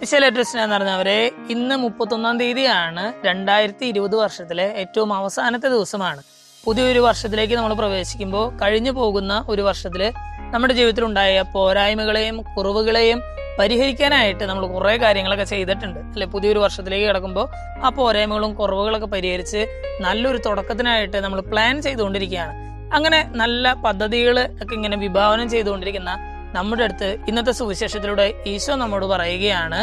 Latest എന്ന് പറഞ്ഞവരെ ഇന്ന് മുപ്പത്തൊന്നാം തീയതിയാണ് രണ്ടായിരത്തി ഇരുപത് വർഷത്തിലെ ഏറ്റവും അവസാനത്തെ ദിവസമാണ്. പുതിയൊരു വർഷത്തിലേക്ക് നമ്മൾ പ്രവേശിക്കുമ്പോൾ കഴിഞ്ഞു പോകുന്ന ഒരു വർഷത്തിൽ നമ്മുടെ ജീവിതത്തിൽ ഉണ്ടായ പോരായ്മകളെയും കുറവുകളെയും പരിഹരിക്കാനായിട്ട് നമ്മൾ കുറേ കാര്യങ്ങളൊക്കെ ചെയ്തിട്ടുണ്ട്. അല്ലെ പുതിയൊരു വർഷത്തിലേക്ക് കിടക്കുമ്പോൾ ആ പോരായ്മകളും കുറവുകളൊക്കെ പരിഹരിച്ച് നല്ലൊരു തുടക്കത്തിനായിട്ട് നമ്മൾ പ്ലാൻ ചെയ്തുകൊണ്ടിരിക്കുകയാണ്. അങ്ങനെ നല്ല പദ്ധതികൾ ഒക്കെ ഇങ്ങനെ വിഭാവനം ചെയ്തുകൊണ്ടിരിക്കുന്ന നമ്മുടെ അടുത്ത് ഇന്നത്തെ സുവിശേഷത്തിലൂടെ ഈശോ നമ്മോട് പറയുകയാണ്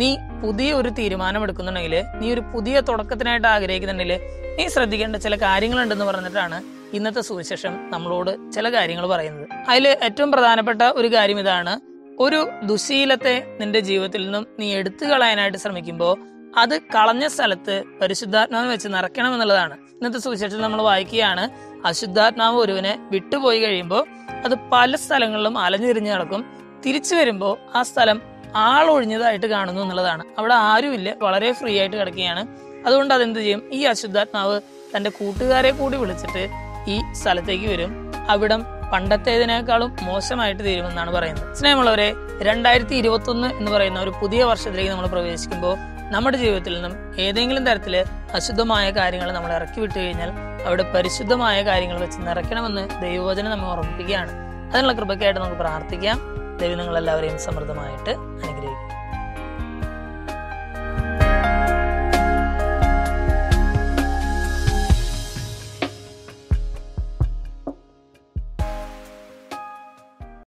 നീ പുതിയ ഒരു തീരുമാനം എടുക്കുന്നുണ്ടെങ്കിൽ നീ ഒരു പുതിയ തുടക്കത്തിനായിട്ട് ആഗ്രഹിക്കുന്നുണ്ടെങ്കിൽ നീ ശ്രദ്ധിക്കേണ്ട ചില കാര്യങ്ങളുണ്ടെന്ന് പറഞ്ഞിട്ടാണ് ഇന്നത്തെ സുവിശേഷം നമ്മളോട് ചില കാര്യങ്ങൾ പറയുന്നത്. അതിൽ ഏറ്റവും പ്രധാനപ്പെട്ട ഒരു കാര്യം ഇതാണ്. ഒരു ദുശീലത്തെ നിന്റെ ജീവിതത്തിൽ നിന്നും നീ എടുത്തു കളയാനായിട്ട് ശ്രമിക്കുമ്പോൾ അത് കളഞ്ഞ സ്ഥലത്ത് പരിശുദ്ധാത്മാവ് വെച്ച് നിറയ്ക്കണം എന്നുള്ളതാണ്. ഇന്നത്തെ സുവിശേഷത്തിൽ നമ്മൾ വായിക്കുകയാണ്. അശുദ്ധാത്മാവ് ഒരുവനെ വിട്ടുപോയി കഴിയുമ്പോൾ അത് പല സ്ഥലങ്ങളിലും അലഞ്ഞിരിഞ്ഞ് നടക്കും. തിരിച്ചു വരുമ്പോൾ ആ സ്ഥലം ആളൊഴിഞ്ഞതായിട്ട് കാണുന്നു എന്നുള്ളതാണ്. അവിടെ ആരുമില്ല വളരെ ഫ്രീ ആയിട്ട് കിടക്കുകയാണ്. അതുകൊണ്ട് അതെന്ത് ചെയ്യും? ഈ അശുദ്ധാത്മാവ് തന്റെ കൂട്ടുകാരെ കൂടി വിളിച്ചിട്ട് ഈ സ്ഥലത്തേക്ക് വരും. അവിടം പണ്ടത്തേതിനേക്കാളും മോശമായിട്ട് തീരുമെന്നാണ് പറയുന്നത്. സ്നേഹമുള്ളവരെ രണ്ടായിരത്തി ഇരുപത്തി ഒന്ന് എന്ന് പറയുന്ന ഒരു പുതിയ വർഷത്തിലേക്ക് നമ്മൾ പ്രവേശിക്കുമ്പോൾ നമ്മുടെ ജീവിതത്തിൽ നിന്നും ഏതെങ്കിലും തരത്തിൽ അശുദ്ധമായ കാര്യങ്ങൾ നമ്മൾ ഇറക്കി വിട്ടു കഴിഞ്ഞാൽ അവിടെ പരിശുദ്ധമായ കാര്യങ്ങൾ വെച്ച് നിറയ്ക്കണമെന്ന് ദൈവവചനം നമ്മെ ഓർമ്മിപ്പിക്കുകയാണ്. അതിനുള്ള കൃപയ്ക്കായിട്ട് നമുക്ക് പ്രാർത്ഥിക്കാം. ദൈവം നിങ്ങളെല്ലാവരെയും സമൃദ്ധമായിട്ട് അനുഗ്രഹിക്കും